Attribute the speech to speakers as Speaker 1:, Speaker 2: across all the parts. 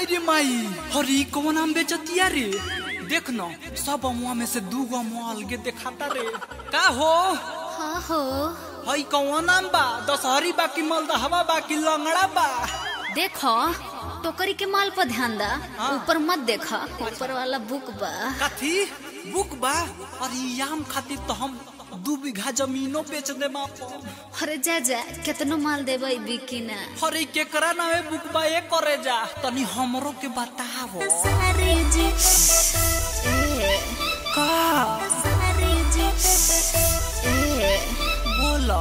Speaker 1: आई रे माई। हरी कौन हम बेचतिया रे? देख ना सब अमुआ में से दू गो अमुआ अलगे देखाता रे। का हो?
Speaker 2: हाँ हो।
Speaker 1: हई कौन आम बा? दशहरी बाकी की मलदहवा बा की लंगड़ा बा?
Speaker 2: देखो टोकरी के माल पर ध्यान दा। हाँ। ऊपर मत देखा ऊपर वाला बुक बा।
Speaker 1: कथी? बुक बा? और याम खातिर तो हम दू बीघा जमीनों बेच दे
Speaker 2: अरे जा जा कितनो माल देबे बिकी ना
Speaker 1: अरे केकरा ना है बुक करे जा। तनी हमरो के बतावो।
Speaker 2: सारे जी ए
Speaker 1: का?
Speaker 2: सारे जी ए
Speaker 1: बोलो।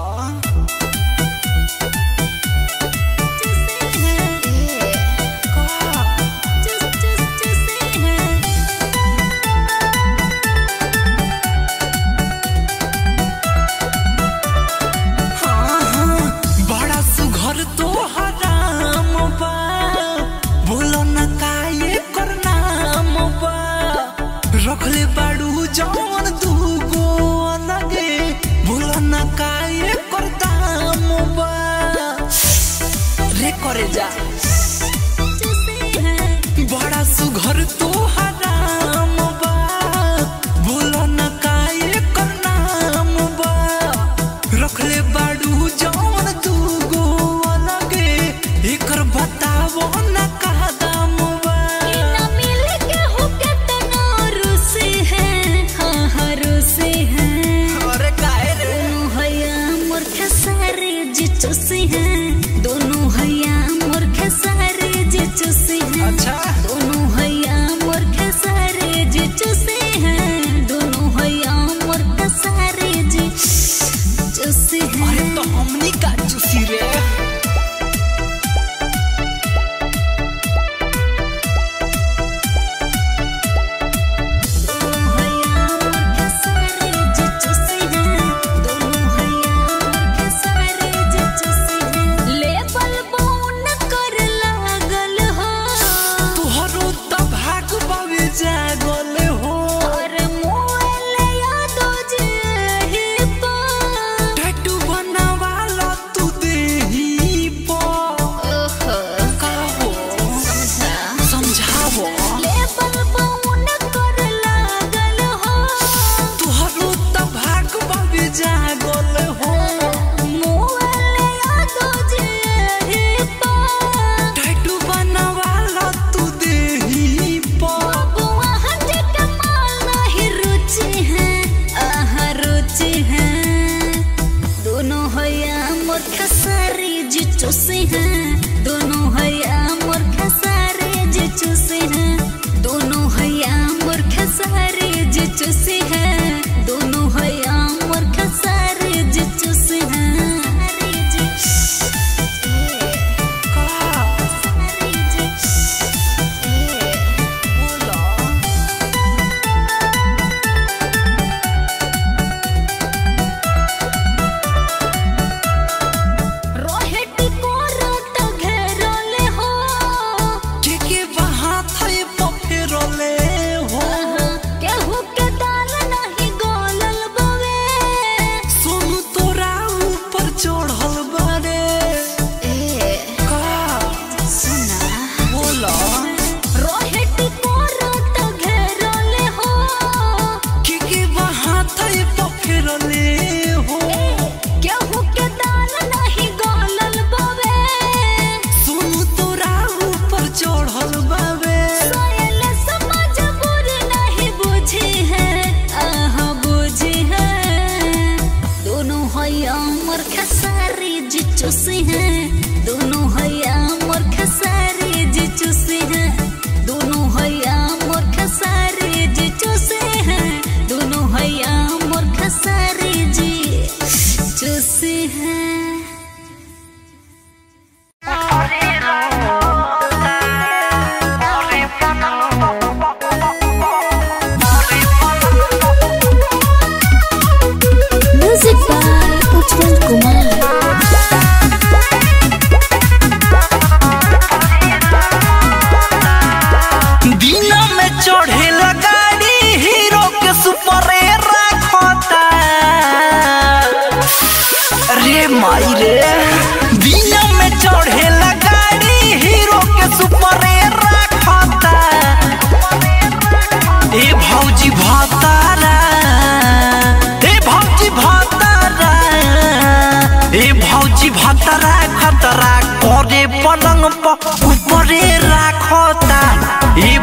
Speaker 1: प ऊपरे राखता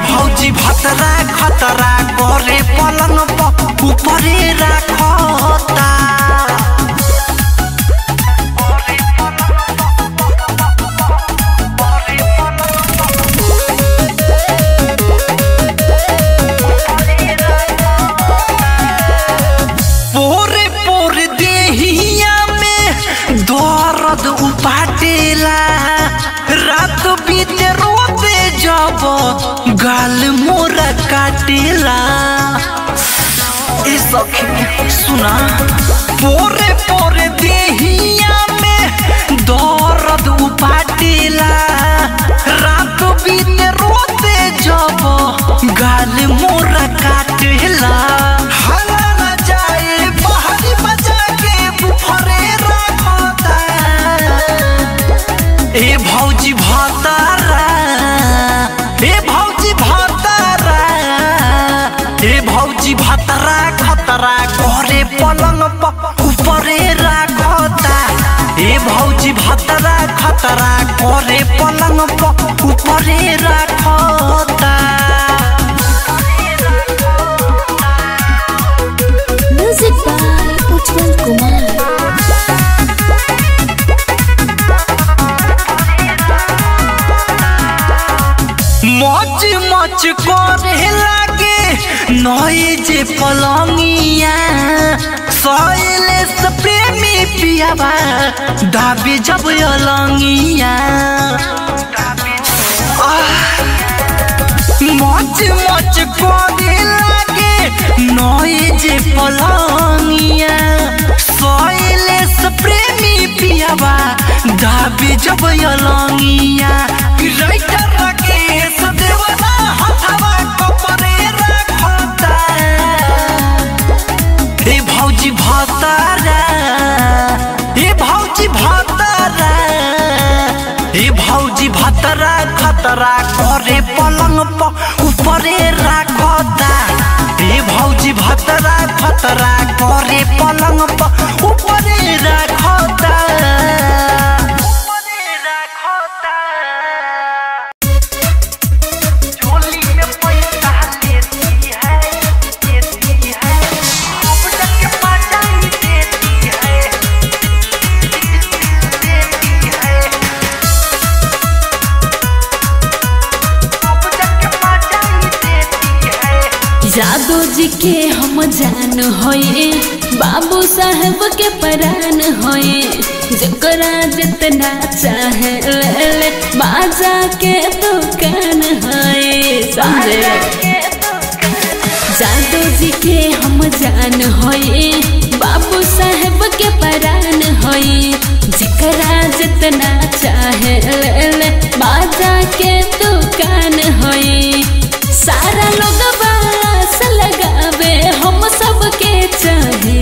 Speaker 1: भौजी भतरा खतरा करे पलंग पर ऊपरे राखता काटेला सुना पोरे पोरे देहिया में दर्द उपाटेला रात बीते रोते जब गाल भतरा खतरा करे पलंग ऊपरे राखता
Speaker 2: म्यूज़िक बाय उज्जवल कुमार
Speaker 1: मच मच करे लागे नई जे पलंगिया। से प्रेमी पियाबा दाबी जब अलंगिया मच मच करे लागे नई जे पलंगिया। से प्रेमी पियाबा दाबी जब अलंगिया राइटर राकेश देवना हथवा भौजी भतारा खतरा करे पलंग प ऊपरे राखता भौजी भतरा खतरा करे पलंग प
Speaker 2: जान होए बाबू साहब के परान होए जकरा जितना चाहे ले ले बाजा के दुकान होए समझे? जादू जी के हम जान होए बाबू साहब के परान होए जकरा जितना चाहे ले ले बाजा के दुकान होए। सारा लोग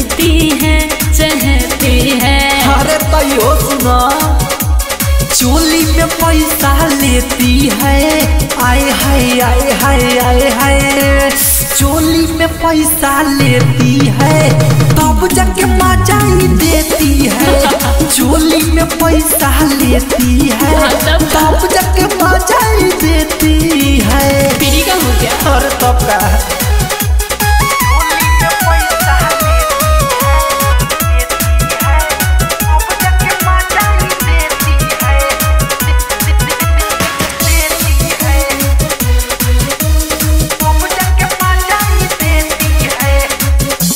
Speaker 2: चाहती है चाहती है।
Speaker 1: अरे तैयो सुना चोली में पैसा लेती है। आए हाय आए हाय आए हाय। चोली में पैसा लेती है तब जाके मज़ा ही देती है। चोली में पैसा लेती है तब जाके मज़ा ही। देती है
Speaker 2: हो
Speaker 1: अरे तब का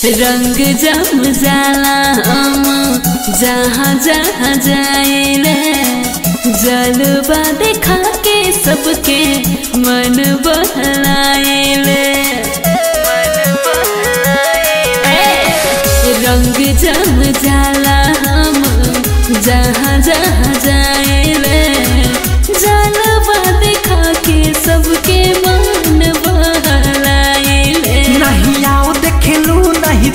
Speaker 2: रंग जम जाला हम जहाँ जहाँ जाएले जलवा देखा के सबके मन बहलाएले रंग जम जाला हम जहाँ जहाँ जाएले जलवा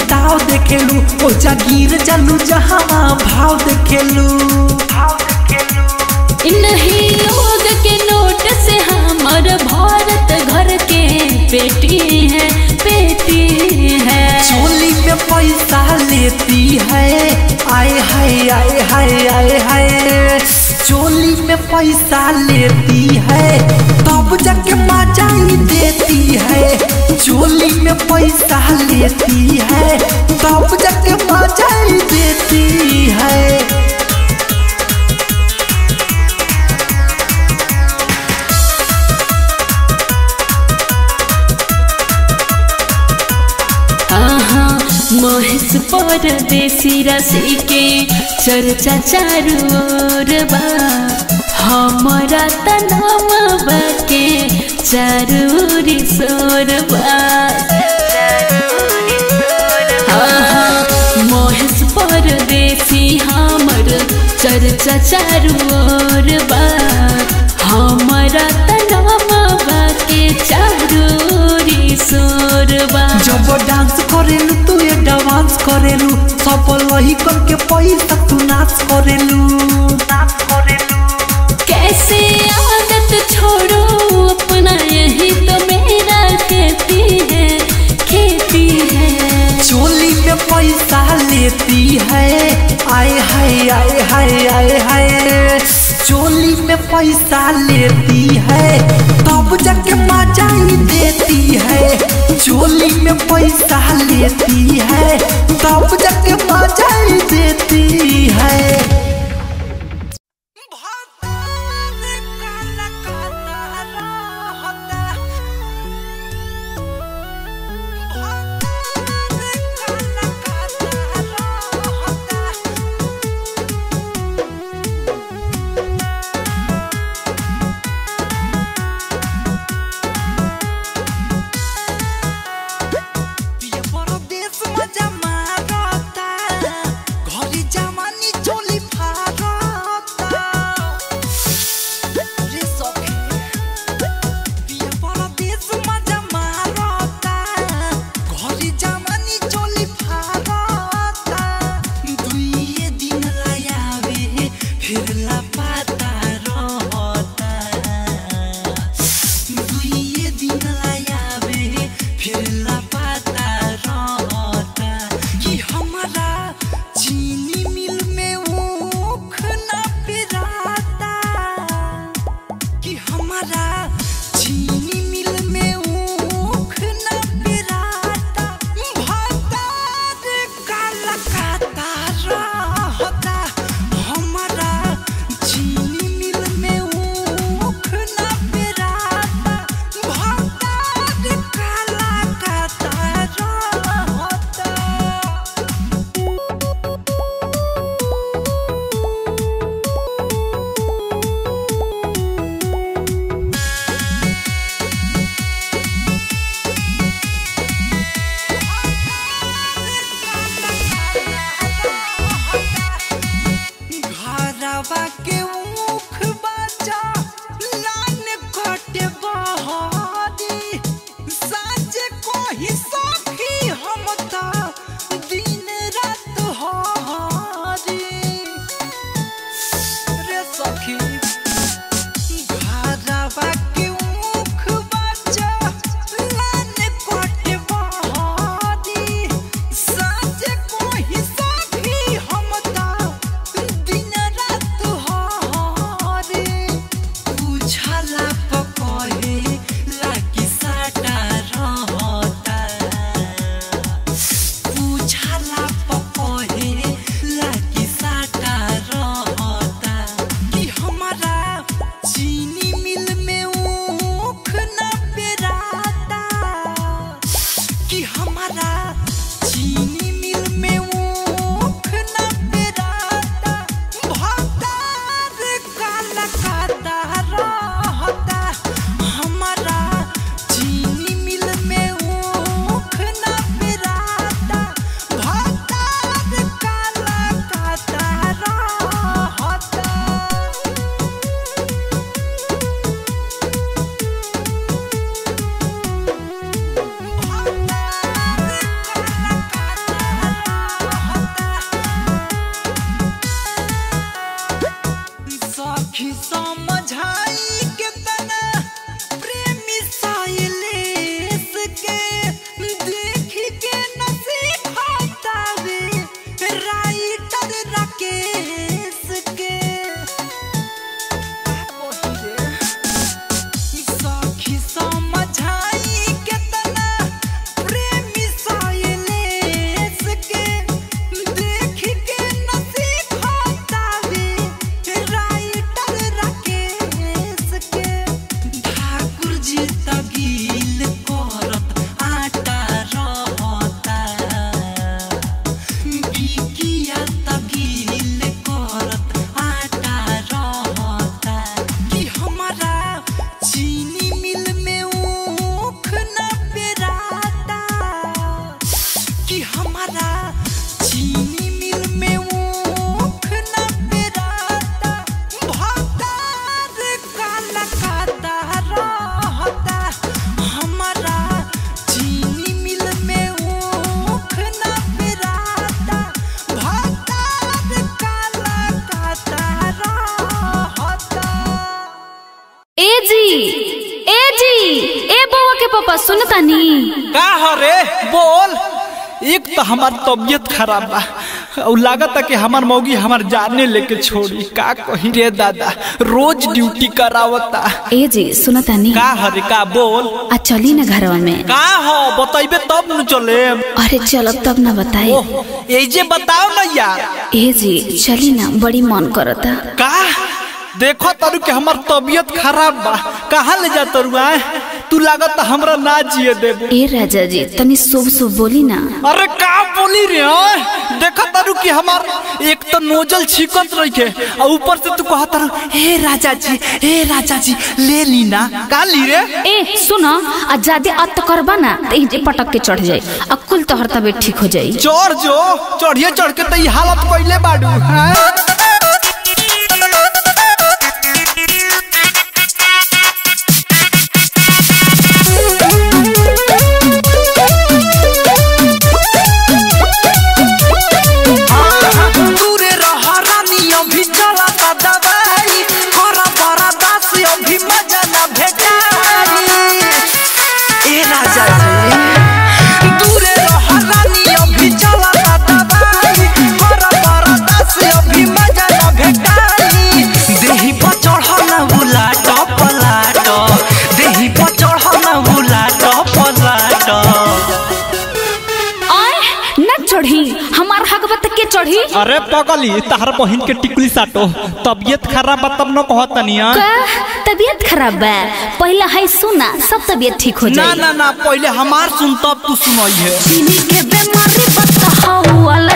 Speaker 1: ताव देखेलू ओ जागीर चलू जहाँ भाव देखेलू।
Speaker 2: नहीं लोग के नोट से हमर भारत घर के बेटी है बेटी है।
Speaker 1: चोली में पैसा लेती है आए हाय आए हाय आए हाय। चोली में पैसा लेती है तब जाके मज़ा ही देती है चोली में पैसा लेती है तब जाके मज़ा ही देती है।
Speaker 3: महेश परदेसी रसी के चर्चा चारू बा हमारा तनावा के चारूरी सोर बा आहा महेश परदेसी हमर चर्चा चारू ओर बा हमारा तनावा के चारूरी सोर बा
Speaker 1: जब डांस करेलू तू ये डांस करेलू। सब लही करके पैसा तू नाच करेलू। नाच करेलू।
Speaker 3: कैसे आदत छोड़ो, अपना तो है, खेती है।
Speaker 1: चोली में पैसा लेती है, आए हाय आए हाय आए हाय। चोली में पैसा लेती है, तब जाके मज़ा ही देती है। चोली में पैसा लेती है, तब जाके मज़ा ही देती है। काला हमार तबीयत खराब बा। और लागत कि हमार मौगी हमार जाने लेके छोड़ी। का कही रे दादा? रोज ड्यूटी करावता।
Speaker 2: ए जी सुनतानी
Speaker 1: का हरे का बोल?
Speaker 2: आ चली ना घरवा में
Speaker 1: का हो? बतैबे तब न चले
Speaker 2: अरे चलब तब ना बताए।
Speaker 1: ए जे बताओ ना यार।
Speaker 2: ए जी चली ना बड़ी मन करता।
Speaker 1: का? देखो तरु के हमार तबीयत खराब बा। कहाँ ले जा तरु आए तू लागत हमरा ना जिए देबे।
Speaker 2: ए राजा जी तनी शुभ शुभ बोली ना।
Speaker 1: अरे का बोली रे देखा तारू कि हमार एक तो नोजल छिकत रही है और ऊपर से तू कहा तारू हे राजा जी हे राजा जी ले ली ना। का ली रे?
Speaker 2: ए सुना आ ज़्यादा अत करबा ना तो पटक के चढ़ जाई आ कुल तोहर तबीयत ठीक हो जाई।
Speaker 1: चढ़ जो चढ़िए चढ़ के तो ये हालत कैले बाडू हैं? अरे पगली तहर बहन के टिकली साटो तबियत खराब बा तब न कहतनिया
Speaker 2: का? तबीयत खराब बा? पहले है सुना सब तबियत ठीक हो
Speaker 1: ना
Speaker 2: जाई
Speaker 1: ना ना पहले हमार सुन तब तू सुनाई है।
Speaker 2: के बीमारी बताओ वाला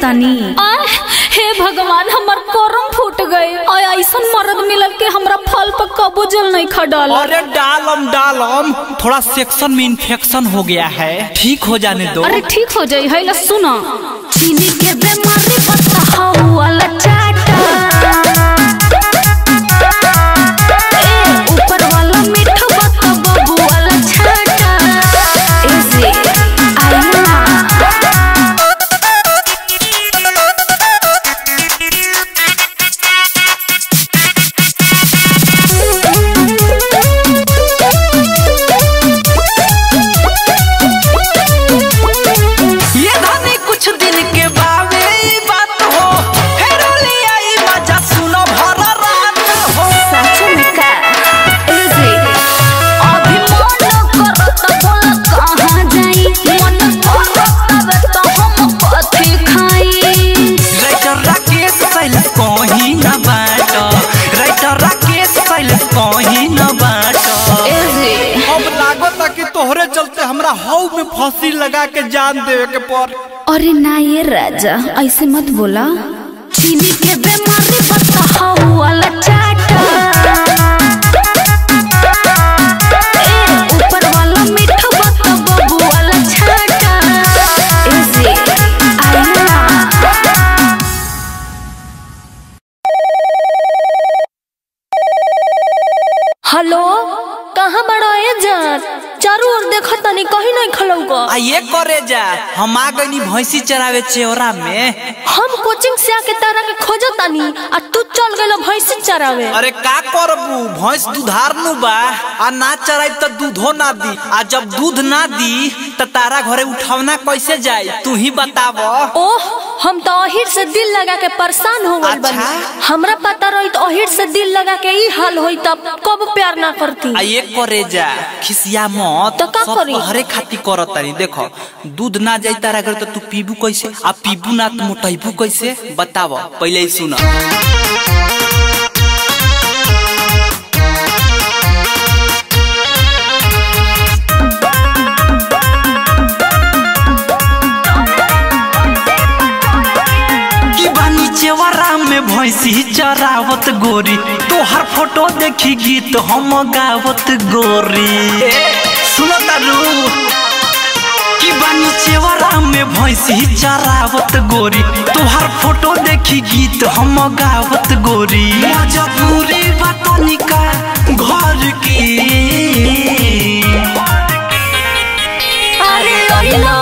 Speaker 1: तानी हे
Speaker 2: भगवान हमर कोरम फूट गए और ऐसा मर्द मिलल के हमरा फल पर कबू जल नहीं खडल
Speaker 1: अरे डालम डालम थोड़ा सेक्शन में इन्फेक्शन हो गया है। ठीक हो जाने दो।
Speaker 2: अरे ठीक हो जाए है सुना। चीनी के बीमारी बता
Speaker 1: हुआ चाटा जान देवे के पर।
Speaker 2: अरे ना ये राजा ऐसे मत बोला। चीनी के बीमारी बता
Speaker 1: हुआ चाटा भैंसी चरावे चेवरा में।
Speaker 4: हम कोचिंग से आके तारा के खोज तानी आ तू चल गेलो भैंसी चरावे।
Speaker 1: अरे का करबू? भैंस दुधार नु बा। आ ना चराई त दूधो ना दी। आ जब दूध ना दी त तारा घरे उठावना कैसे जाई? तू ही बताव।
Speaker 4: ओह हम तो अहिर से दिल लगा के परेशान हो गइल
Speaker 1: अच्छा?
Speaker 4: हमरा पता करत अहिर से दिल लगा के ई हाल होई तब कब प्यार ना करती?
Speaker 1: आ एक करे जा खिसिया मत
Speaker 4: तो का करी?
Speaker 1: हरे खाती करत तानी देखो दूध ना जाई तारा घर तो तू पीबू कैसे? आ पीबू ना तू मोटाईबू कैसे? बताओ पहले ही सुन भैंसी चरा गावत गोरी, तोहर फ़ोटो देखी गीत हम गावत गोरी। सुनो तारू में भैंसी चरावत गोरी, तोहर फ़ोटो देखी गीत हम गावत गोरी। मजबूरी बतानी का घर की।
Speaker 4: अरे अल्लाह।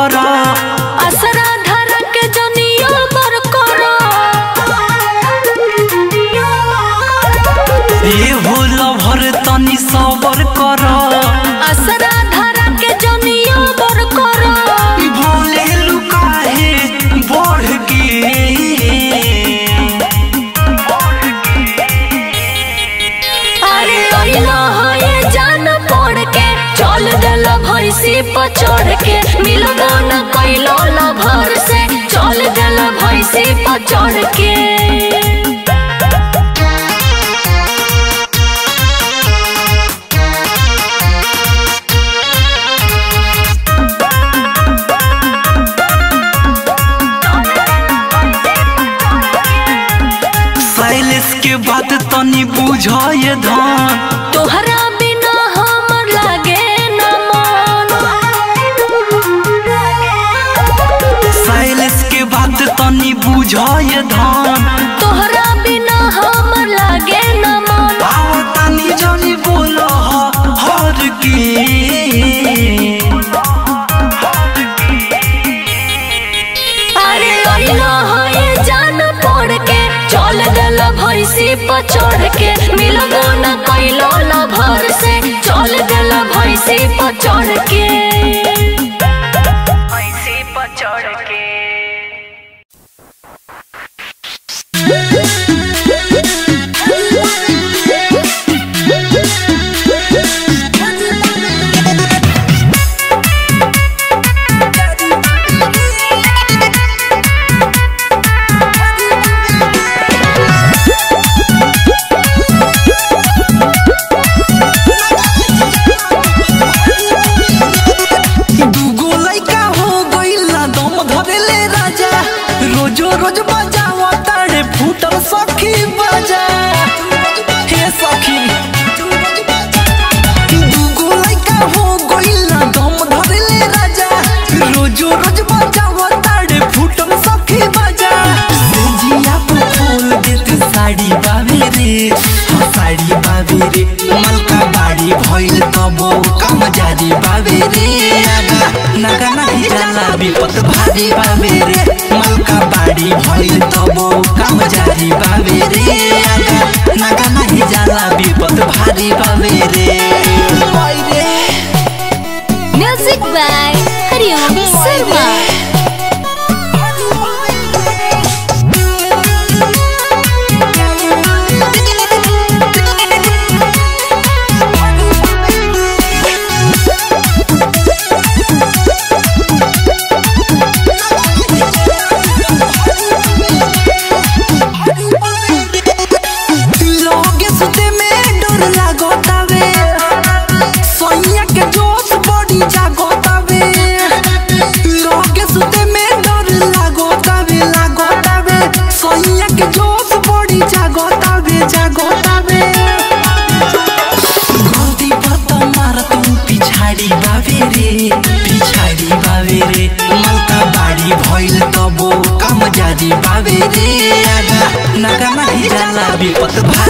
Speaker 4: चढ़ के। के
Speaker 1: बात तनी तो बुझ जोड़ के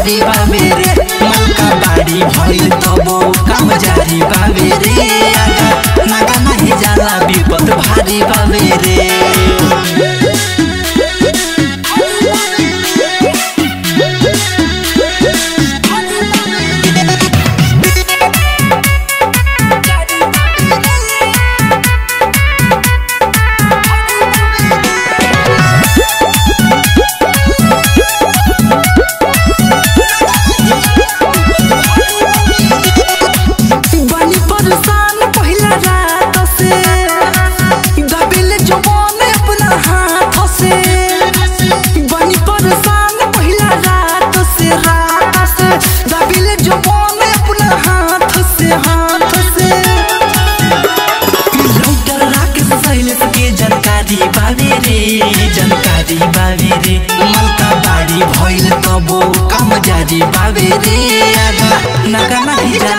Speaker 1: विपत भारी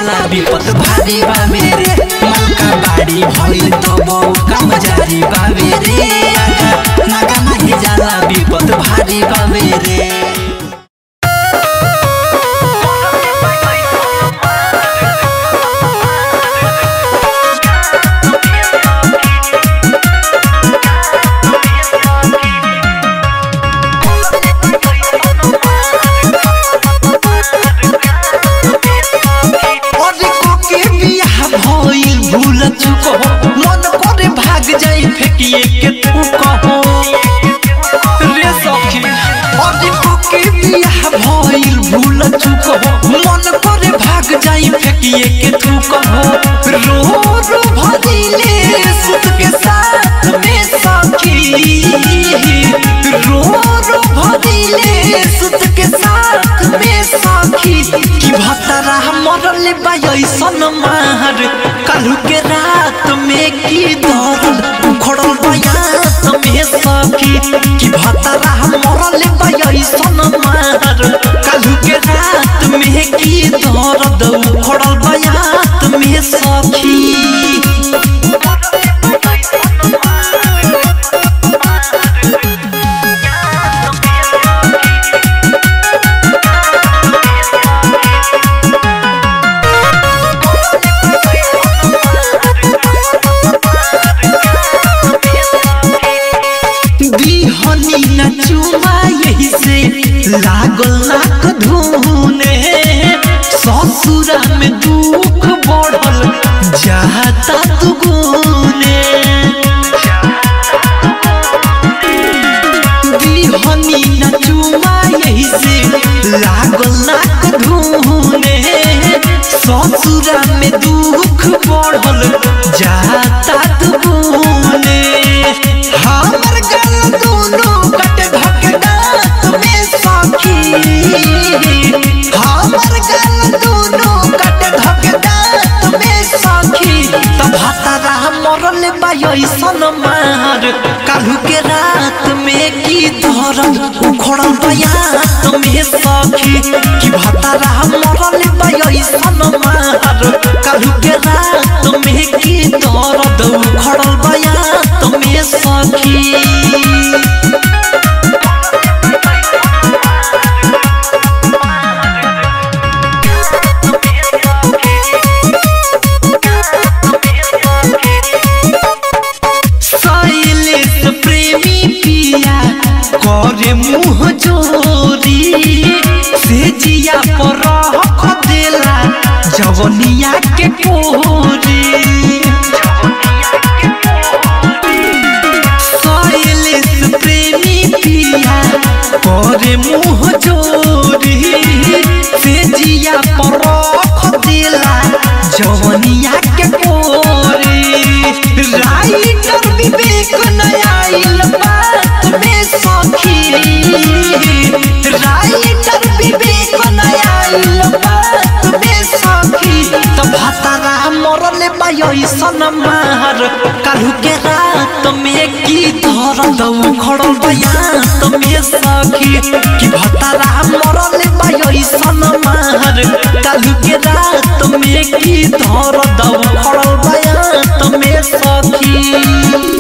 Speaker 1: जाला विपत भारी बा मेरे।
Speaker 5: मन का बाड़ी भइल तो बहु कम जारी बा मेरे। नागा नहीं जाला विपत भारी बा रे
Speaker 1: भूल चुको मन करे भाग जाई फेकिए के तू कहो। रे सखी, अरे कोके बियाह भइल भूल चुको मन करे भाग जाई फेकिए के तू कहो। रो रो भरिले सुत के साथ में सखी। रो रो भरिले सुत के साथ में सखी। की भतरा मरल बायसन मार कालू के रात में की दर्द उखड़ल बयात में सखी की भतरा मरल बायसन मार कालू के रात में की दर्द उखड़ल बयात में सखी लागल नाक ससुरा में दुख बढ़ल जाता न चुमा यही से लागल नाक ससुरा में दुख बढ़ल जाता दुगुने। में की धरम उखड़ल बयात में सखी, की भतारा मरल बायसन मार। कालू के रात में की दर्द उखड़ल बयात में सखी। जवनिया के कोरी प्रेमी पिया, करे मुँह जोरी। से जिया पर रख जवनिया के कोरी राइटर विवेक नयाइल बायसन मार कालू के रात में की धर दऊ खड़ल बयात में सखी कि भतारा मरले बायसन मार कालू के रात में की धर दऊ खड़ल बयात में सखी